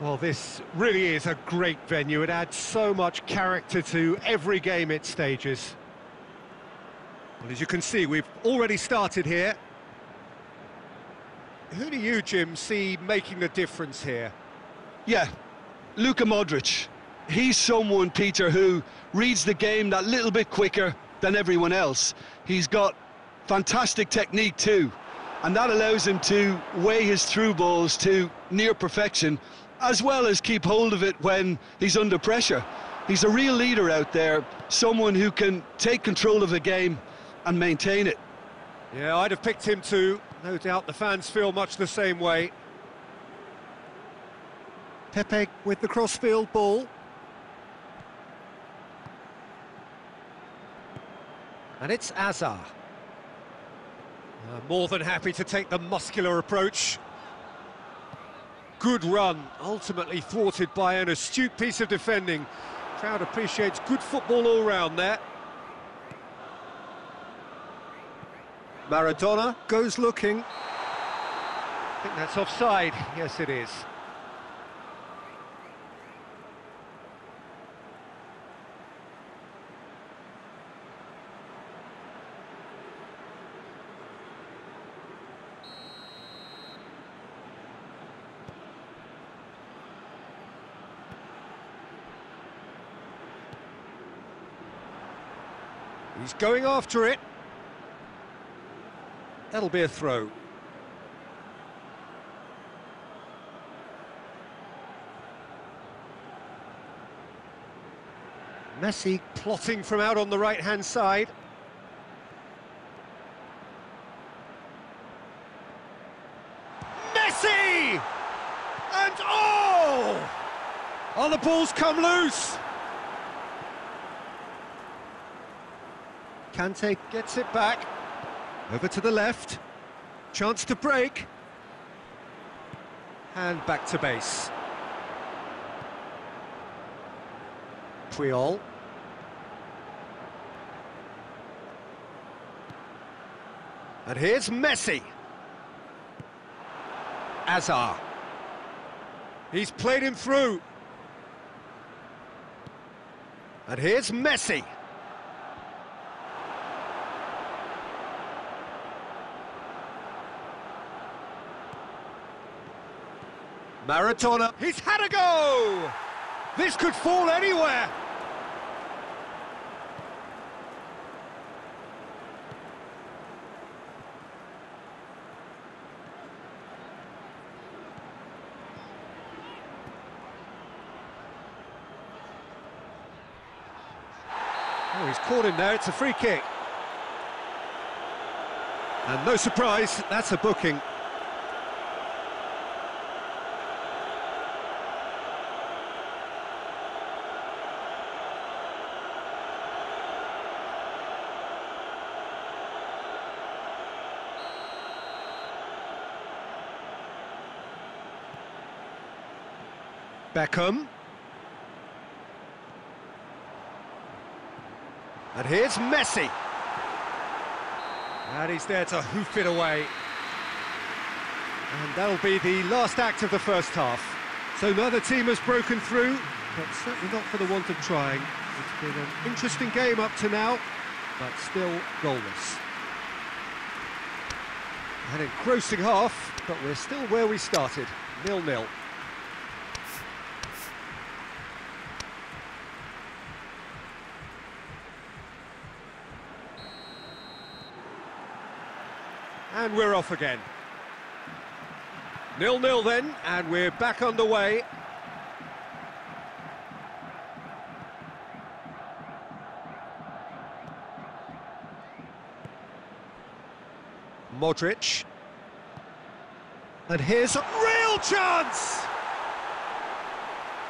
Well, this really is a great venue. It adds so much character to every game it stages. Well, as you can see, we've already started here. Who do you, Jim, see making the difference here? Yeah, Luka Modric. He's someone, Peter, who reads the game that little bit quicker than everyone else. He's got fantastic technique too, and that allows him to weigh his through balls to near perfection as well as keep hold of it when he's under pressure. He's a real leader out there, someone who can take control of the game and maintain it. Yeah, I'd have picked him too. No doubt the fans feel much the same way. Pepe with the crossfield ball. And it's Hazard. Uh, more than happy to take the muscular approach good run, ultimately thwarted by an astute piece of defending. Crowd appreciates good football all round there. Maradona goes looking. I think that's offside. Yes, it is. He's going after it. That'll be a throw. Messi plotting from out on the right-hand side. Messi! And oh! Oh, the ball's come loose! Kante gets it back. Over to the left. Chance to break. And back to base. Puyol. And here's Messi. Hazard. He's played him through. And here's Messi. Maradona, he's had a go! This could fall anywhere! Oh, he's caught him there, it's a free kick. And no surprise, that's a booking. Beckham. And here's Messi. And he's there to hoof it away. And that'll be the last act of the first half. So neither team has broken through, but certainly not for the want of trying. It's been an interesting game up to now, but still goalless. An engrossing half, but we're still where we started, nil-nil. And we're off again. Nil-nil then, and we're back underway. Modric. And here's a real chance!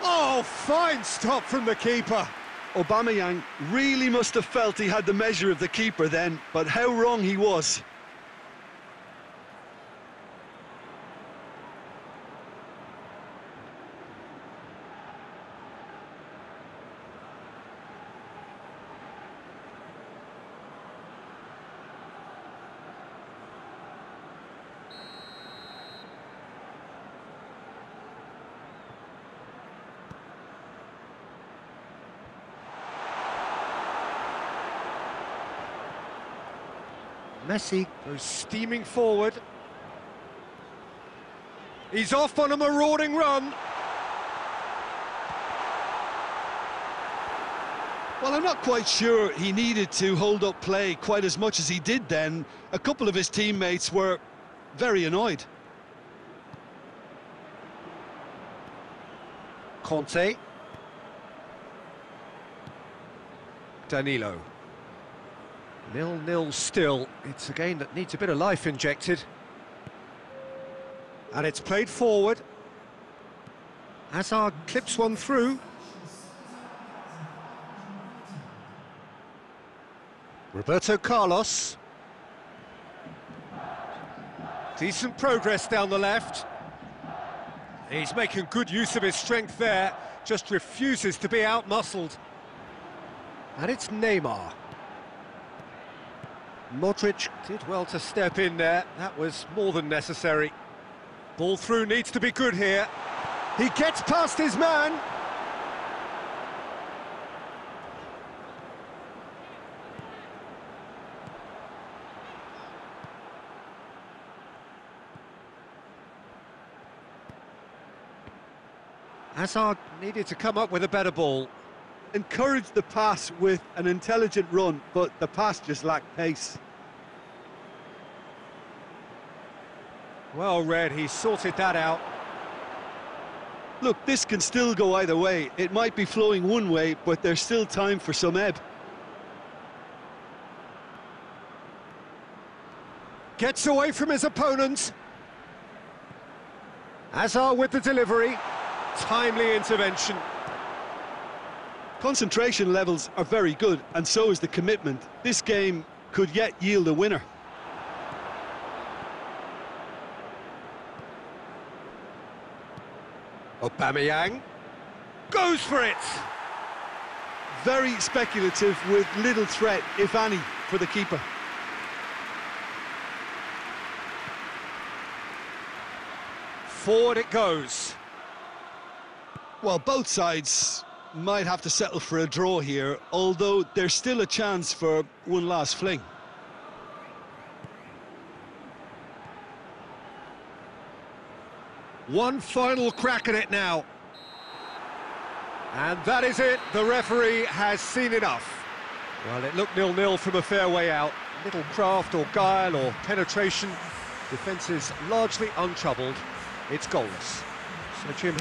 Oh, fine stop from the keeper. Aubameyang really must have felt he had the measure of the keeper then, but how wrong he was. Messi goes steaming forward. He's off on a marauding run. Well, I'm not quite sure he needed to hold up play quite as much as he did then. A couple of his teammates were very annoyed. Kante. Danilo. Nil-nil still. It's a game that needs a bit of life injected. And it's played forward. Hazard clips one through. Roberto Carlos. Decent progress down the left. He's making good use of his strength there, just refuses to be out-muscled. And it's Neymar. Modric did well to step in there, that was more than necessary. Ball through needs to be good here. He gets past his man. Hazard needed to come up with a better ball. Encouraged the pass with an intelligent run, but the pass just lacked pace. Well read, he sorted that out. Look, this can still go either way. It might be flowing one way, but there's still time for some ebb. Gets away from his opponent. Hazard with the delivery. Timely intervention. Concentration levels are very good, and so is the commitment. This game could yet yield a winner. Aubameyang goes for it. Very speculative with little threat, if any, for the keeper. Forward it goes. Well, both sides might have to settle for a draw here, although there's still a chance for one last fling. One final crack at it now. And that is it. The referee has seen enough. Well, it looked nil-nil from a fair way out. Little craft or guile or penetration. Defence is largely untroubled. It's goalless. So, Jim...